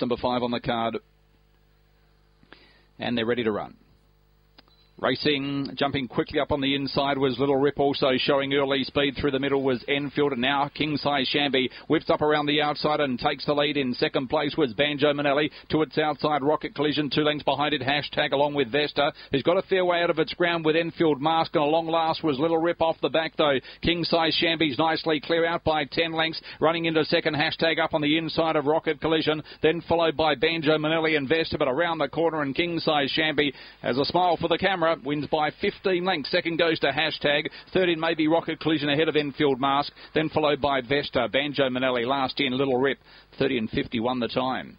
Number five on the card. And they're ready to run. Racing, jumping quickly up on the inside was Little Rip also showing early speed through the middle was Enfield and now King Size Shambi whips up around the outside and takes the lead in second place was Banjo Manelli. To its outside Rocket Collision two lengths behind it hashtag along with Vesta who's got a fair way out of its ground with Enfield Mask and a long last was Little Rip off the back though. King Size Shambi's nicely clear out by 10 lengths running into second hashtag up on the inside of Rocket Collision then followed by Banjo Manelli and Vesta but around the corner and King Size Shambi has a smile for the camera wins by 15 lengths. Second goes to hashtag. Third in maybe Rocket Collision ahead of Enfield Mask. Then followed by Vesta, Banjo Manelli. Last in Little Rip. 30 and 51 the time.